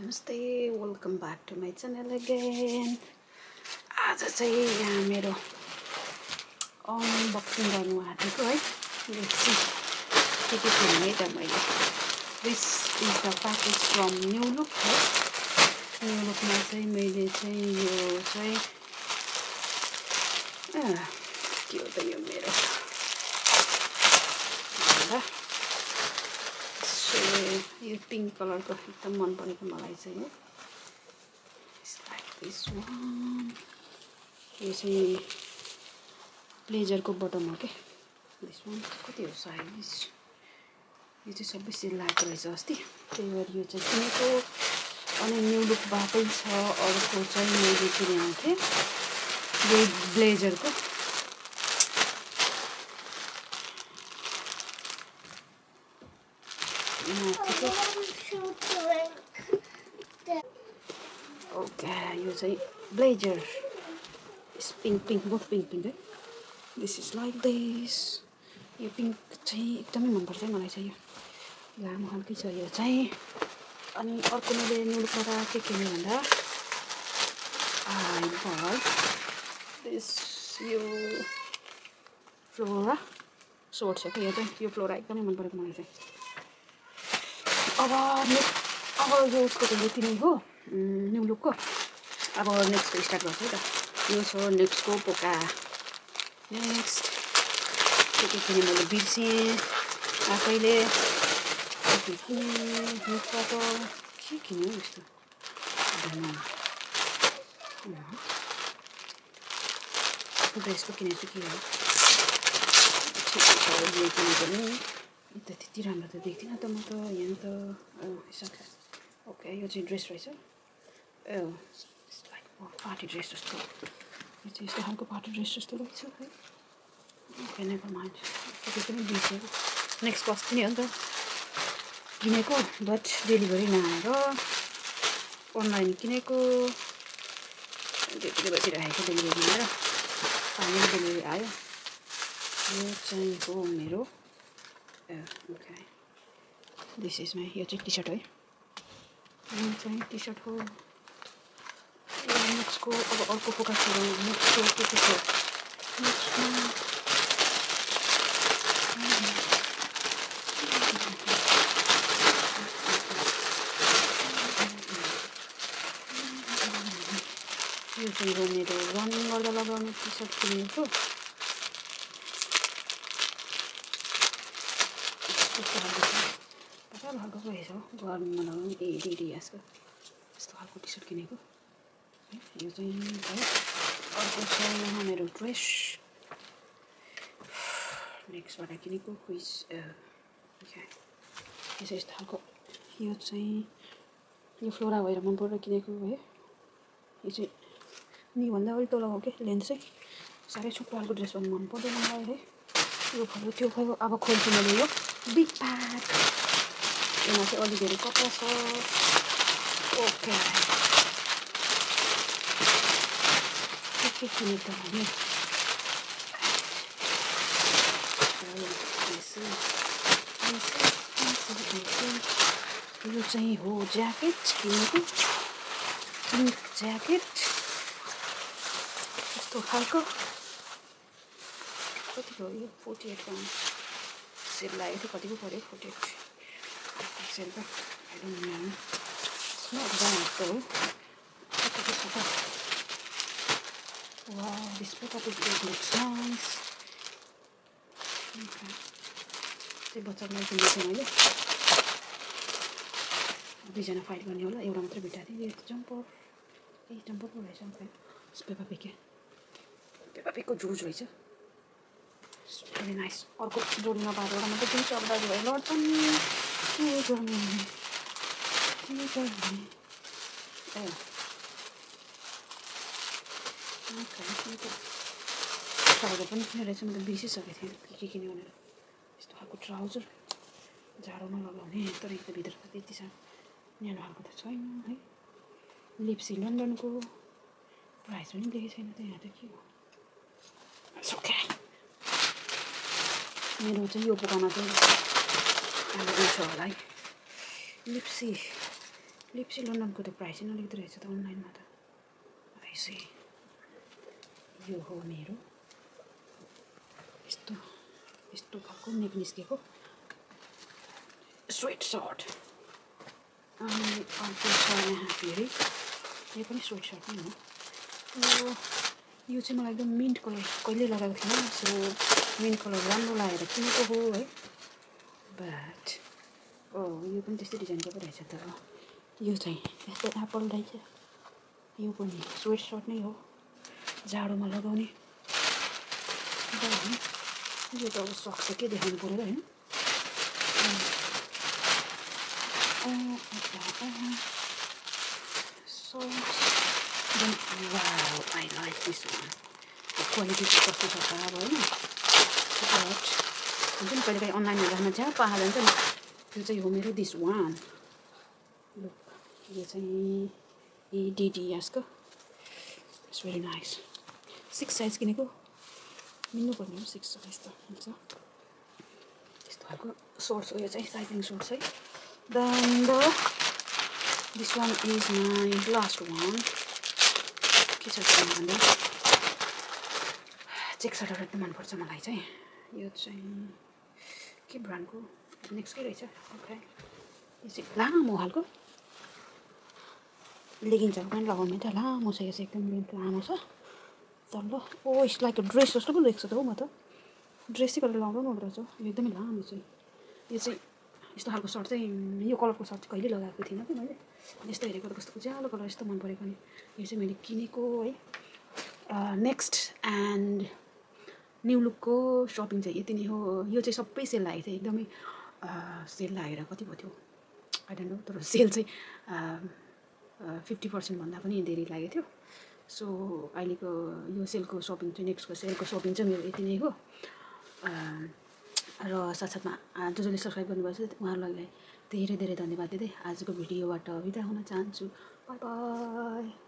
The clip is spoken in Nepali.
नमस्ते welcome back to my channel again आज चाहिँ यहाँ मेरो अनबक्सिङ गर्नु आँटेको है। के के भने त मैले this is the package from new look है। न्यु लुकमा चाहिँ मैले चाहिँ यो चाहिँ के हो त यो मेरो? यो पिङ्क कलरको एकदम मन परेको मलाई चाहिँ हो। वान यो चाहिँ ब्लेजरको बटम हो क्या दिस कति हो साइज यो चाहिँ सबै सेल लागेको रहेछ अस्ति। त्यही भएर यो चाहिँ किनेको अनि न्यु लुकबाटै छ। अर्को चाहिँ मैले थिएँ। यो ब्लेजरको। ओके यो चाहिँ ब्लेजर पिङ्क पिङ्क बहुत पिङ्क पिङ्क है दिस इज लाइक दिस यो पिङ्क चाहिँ एकदमै मनपर्छ है मलाई चाहिँ यो लामो खालकै छ यो चाहिँ अनि अर्को मैले नुडुबाट के किनेँ भन्दा दिस यो फ्लोरा सोर्ट छ क्या यो चाहिँ यो फ्लोरा एकदमै मन परेको मलाई चाहिँ अब अब यो उसको चाहिँ यति नै हो न्यु अब नेक्स्ट स्टार्ट गर्छु है त। यो छ नेक्स्टको पोका। नेक्स्ट। के के किनेँ मैले? बिर्सेँ। आफैले। के किन्यो यस्तो? ड्रेसको किनेको छु के हो किनेको पनि त त्यति राम्रो त देख्दिनँ त म त यहाँ त सक ओके यो चाहिँ ड्रेस रहेछ। ए लाइक पार्टी ड्रेस जस्तो। यो चाहिँ यस्तो खालको पार्टी ड्रेस जस्तो रहेछ है। ओके नेभर माइन्ड त्यो पनि बिर्सेको नेक्स्ट कस्ट पनि हो नि त किनेको बट डेलिभरी नआएर अनलाइन किनेको। त्यतिकै बसिरहेको डेलिभरी नआएर। फाइनल डेलिभरी आयो। यो चाहिँ हो मेरो ओके दिस इज माई यो चाहिँ टी सर्ट है यो चाहिँ टी सर्ट हो नेक्स्टको अब अर्को फोकस गरौँ नेक्स्टको के के छ यो चाहिँ मेरो रनिङ गर्दा लगाउने टी सर्ट किनेको यस्तो खालको छ खालको रहेछ हौ। गर्मीमा लगाउने ए डिडी यस्तो यस्तो खालको टी सर्ट किनेको। है यो चाहिँ अर्को छ मेरो ड्रेस नेक्स्टबाट किनेको क्विज यो चाहिँ यस्तो खालको। यो चाहिँ यो फ्लोरा भएर मन परेर किनेको है यो चाहिँ निभन्दा अलिक तल हो क्या लेन्थ चाहिँ। साह्रै खालको ड्रेस पनि मन पर्दैन मलाई है। यो भयो त्यो भयो अब खोल्छु मैले यो। बिग प्याक यसमा चाहिँ अलि धेरै कपडा छ ओके के के किने त भने यो चाहिँ हो ज्याकेट किनेको पिङ्क ज्याकेट यस्तो खालको कतिको यो फोर्टी एट सेल लागेको थियो कतिको पऱ्यो फोर्टी एट सेल त हो कतिको छ त वा दिस टपिक लुक्स नाइस त्यही बच्चाको लागि किनेको थिएँ मैले दुईजना फाइट गर्ने होला एउटा मात्रै भेटाएको थिएँ यो जम्पर ए जम्पर पो रहेछ पेपा पिके पेपा पिकको जुज नाइस अर्को जोडीमा पाएर एउटा मात्रै दिन्छ अब दाजुभाइ लड्छन् के गर्ने के गर्ने ए ट्राउजर पनि किनेर रहेछ मैले बिर्सिसकेको थिएँ के किन्यो भनेर यस्तो खालको ट्राउजर जाडोमा लगाउने तर एकदम भित्र त त्यति सानो न्यानो खालको त छैन है लिप्सी लन्डनको प्राइस पनि देखेको छैन त यहाँ त के हो मेरो चाहिँ यो पोकामा चाहिँ उयो छ होला है। लिप्सी लिप्सी लन्डनको त प्राइस नै अलिकति रहेछ त अनलाइनमा त। यसै यो हो मेरो। यस्तो यस्तो खालको नेक निस्केको स्वेट सर्ट अनि अर्को छ यहाँ फेरि। यो पनि स्वेट सर्ट नै हो। यो यो चाहिँ मलाई एकदम मिन्ट कलर कहिले लगाएको थिएन। सो मिन्ट कलर राम्रो लागेर किनेको हो है। बट ओ यो पनि त्यस्तै डिजाइनको पो रहेछ त यो चाहिँ यस्तो एप्पल रहेछ यो पनि स्वेट सर्ट नै हो। जाडोमा लगाउने। यो त अब सक्छ के देखाउनु पऱ्यो होइन क्वालिटी कस्तो छ अब होइन। हुन्छ नि कहिले कहिले अनलाइनहरू राख्न जहाँ पाहा जान्छ नि। त्यो चाहिँ हो मेरो दिस वान लुक यो चाहिँ एडिडिएसको it's very nice six size किनेको? मिल्नुपर्ने हो सिक्स साइज त हुन्छ। त्यस्तो खालको सोर्स हो यो चाहिँ साइक्लिङ सोर्स है। Then the this one is my last one के छ भन्दा? चेक सर्टहरू मनपर्छ मलाई चाहिँ। यो चाहिँ के ब्रान्डको? नेक्स्टकै रहेछ। ओके यो चाहिँ लामो खालको लेगिन्सहरू पनि लगाउने त लामो छ यो चाहिँ एकदम लामो छ। तल्लो। ओ इट्स लाइक ड्रेस जस्तो पो देख्छ त हौ म त। ड्रेस गरेर लगाउँदा पनि हुँदो रहेछ यो एकदमै लामो चाहिँ यो चाहिँ यस्तो खालको सर्ट चाहिँ यो कलरको सर्ट चाहिँ कहिले लगाएको थिइनँ कि मैले। यस्तो हेरेको त कस्तो उज्यालो कलर यस्तो मन परेको नि। यो चाहिँ मैले किनेको है। नेक्स्ट एन्ड न्यु लुकको सपिङ चाहिँ यति नै हो। यो चाहिँ सबै सेल लागेको थियो एकदमै सेल लागेर कति भयो थियो आई डोन्ट नो तर सेल चाहिँ फिफ्टी पर्सेन्टभन्दा पनि धेरै लागेको थियो। सो अहिलेको यो सेलको सपिङ चाहिँ नेक्स्टको सेलको सपिङ चाहिँ मेरो यति नै हो। र साथसाथमा जो जसले सब्सक्राइब गर्नुभएको छ उहाँहरूलाई धेरै धेरै धन्यवाद दिँदै आजको भिडियोबाट बिदा हुन चाहन्छु। By by